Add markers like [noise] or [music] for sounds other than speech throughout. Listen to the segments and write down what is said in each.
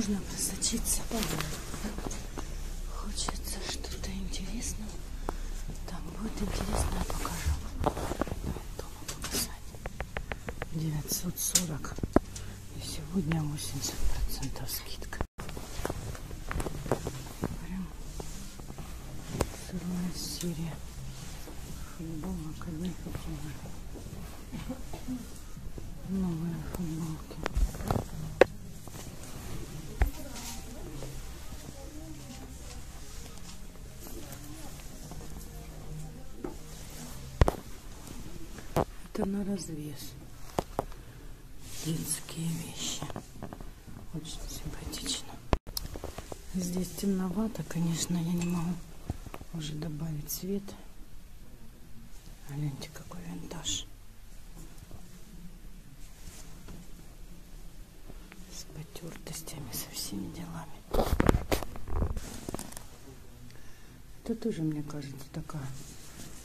Можно просочиться? Хочется что-то интересного. Там будет интересно, я покажу. Дома показать. 940. И сегодня 80% скидка. Прям сырная серия. Футболок одни футболы. Новые футболки. Это на развес. Детские вещи. Очень симпатично. Здесь темновато, конечно, я не могу уже добавить цвет. А Гляньте, какой винтаж. С потертостями, со всеми делами. Это тоже, мне кажется, такая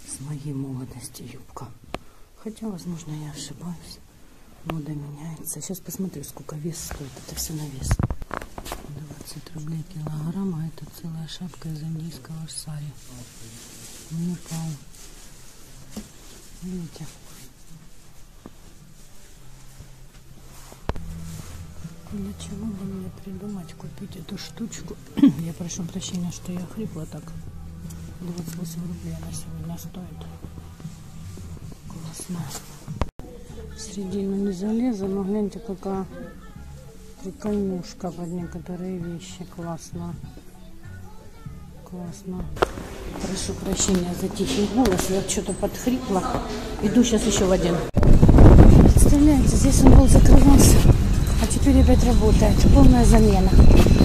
с моей молодости юбка. Хотя, возможно, я ошибаюсь. Мода меняется. Сейчас посмотрю, сколько вес стоит. Это все на вес. 20 рублей килограмм, а это целая шапка из индийского сари. Непал. Видите? Для чего бы мне придумать купить эту штучку? [clears throat] я прошу прощения, что я хрипла так. 28 рублей она сегодня стоит. Классно. В середину не залезу, но гляньте, какая прикольнушка под некоторые вещи. Классно. Классно. Прошу прощения за тихий голос. Я что-то подхрипла. Иду сейчас еще в один. Представляете, здесь он был закрывался, а теперь опять работает. Полная замена.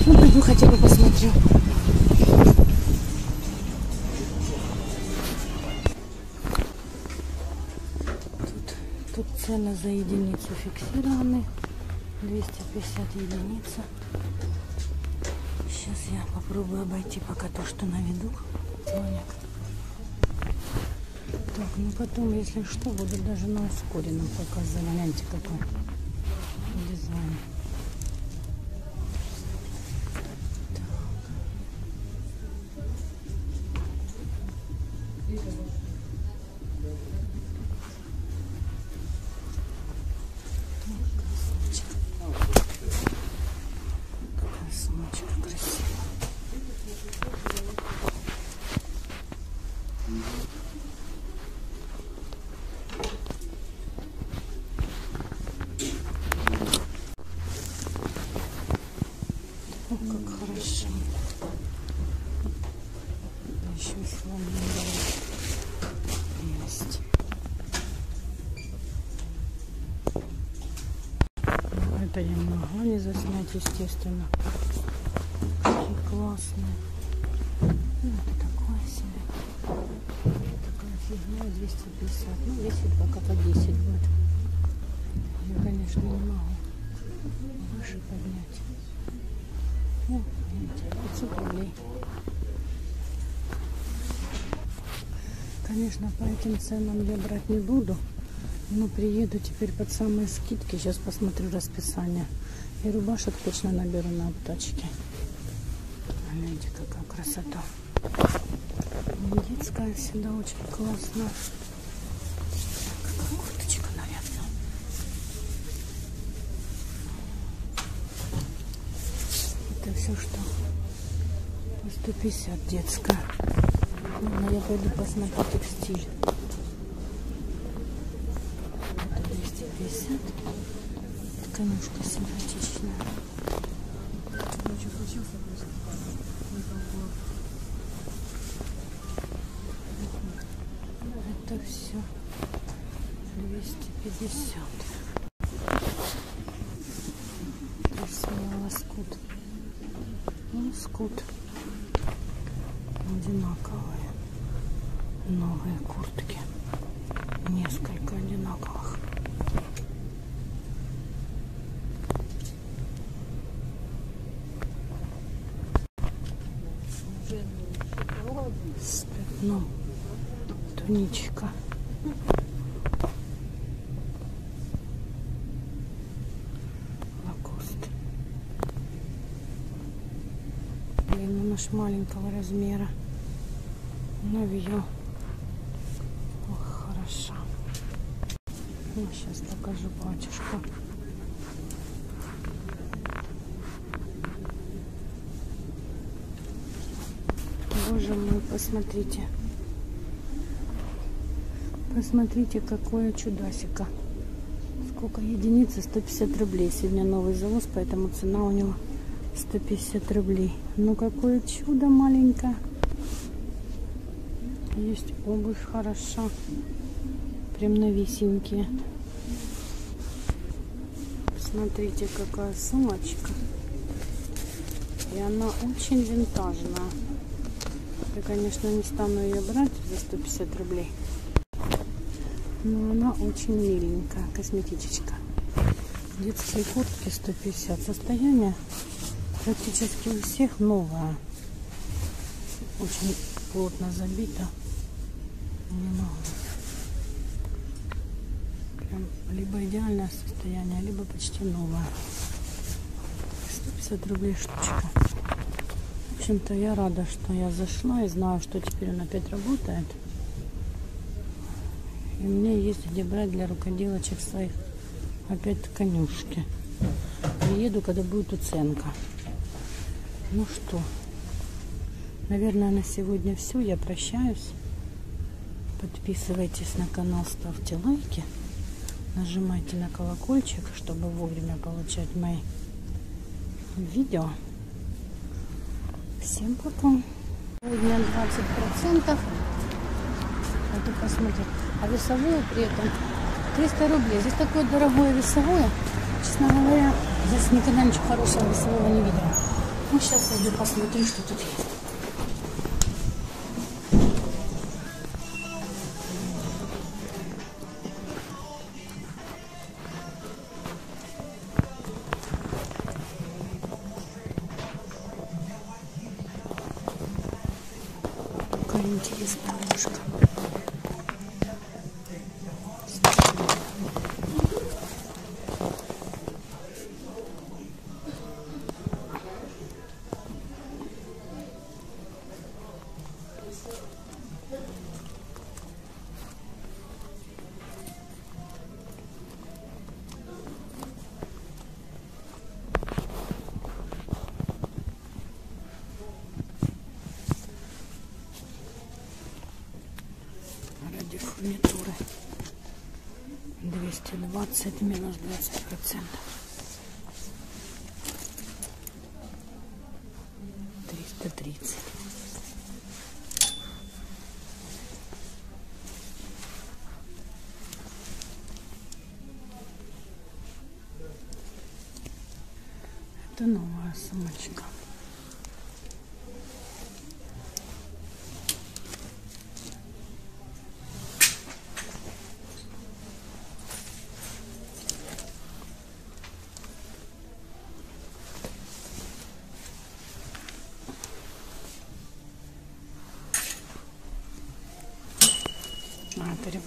Ну, приду хотя бы посмотрю. Цены за единицу фиксированы. 250 единица. Сейчас я попробую обойти пока то, что на виду. Так, ну потом, если что, буду даже на ускоренном показывать. Гляньте, какой не заснять, естественно. Какие классные. Ну, это такое себе. Такая фигня 250. Ну, весит пока по 10 будет. Я, конечно, не могу выше поднять. Ну, видите, 500 рублей. Конечно, по этим ценам я брать не буду. Но приеду теперь под самые скидки. Сейчас посмотрю расписание. И рубашек точно наберу на оптачке. Гляньте, какая красота. Детская всегда очень классно. Какая курточка нарядная. Это все, что по 150 детская. Ладно, я пойду посмотрю текстиль. Это 250. Тканюшка симпатичная. Это все 250. Красивый лоскут. Лоскут. Одинаковые. Новые куртки. Пятном. Туничка. Лакост. Блин, она ж маленького размера. Но ее Ох, хороша. Ну, сейчас покажу батюшку. Боже мой, посмотрите. Посмотрите, какое чудасика. Сколько единицы? 150 рублей. Сегодня новый завоз, поэтому цена у него 150 рублей. Ну, какое чудо маленькое. Есть обувь хороша. Прям новисенькие. Смотрите, какая сумочка. И она очень винтажная. Я, конечно, не стану ее брать за 150 рублей. Но она очень миленькая, косметичечка. Детские куртки 150. Состояние практически у всех новое. Очень плотно забито. Могу. Прям либо идеальное состояние, либо почти новое. 150 рублей штучка. Общем-то, я рада, что я зашла и знаю, что теперь он опять работает. И мне есть где брать для рукоделочек своих опять конюшки. Приеду, когда будет уценка. Ну что, наверное, на сегодня все. Я прощаюсь. Подписывайтесь на канал, ставьте лайки. Нажимайте на колокольчик, чтобы вовремя получать мои видео. Всем пока. Сегодня 20%. Это посмотрим. А весовое при этом 300 рублей. Здесь такое дорогое весовое. Честно говоря, здесь никогда ничего хорошего весового не видела. Ну, сейчас я иду что тут есть. Интересная ложка. ради 220 минус 20 процентов. 330 это новая сумочка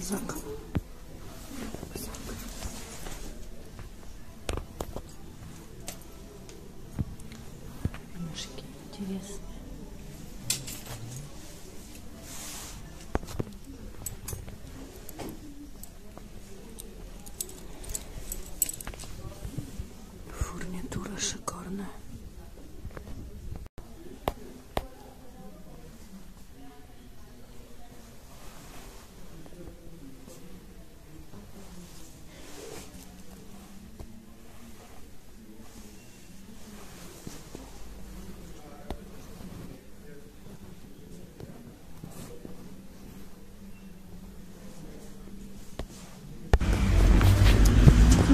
Рюкзак. Ножки интересные.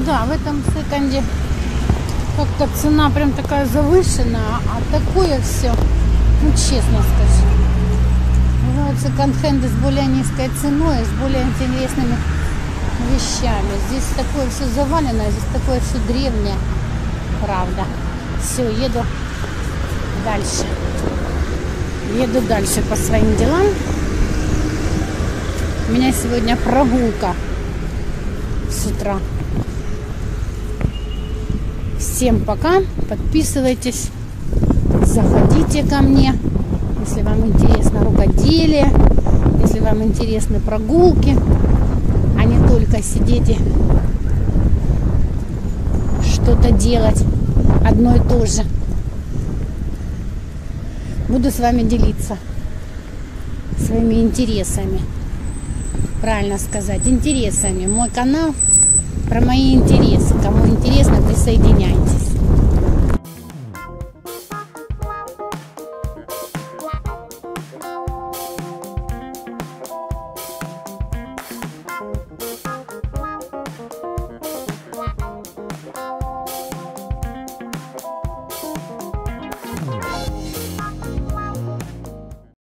Да, в этом секонде как-то цена прям такая завышенная, а такое все, ну честно скажу. Бывают секонд-хенды с более низкой ценой, с более интересными вещами. Здесь такое все завалено, здесь такое все древнее, правда. Все, еду дальше. Еду дальше по своим делам. У меня сегодня прогулка с утра. Всем пока. Подписывайтесь. Заходите ко мне, если вам интересно рукоделие, если вам интересны прогулки, а не только сидеть и что-то делать одно и то же. Буду с вами делиться своими интересами. Правильно сказать, интересами. Мой канал про мои интересы. Кому интересно, присоединяйтесь.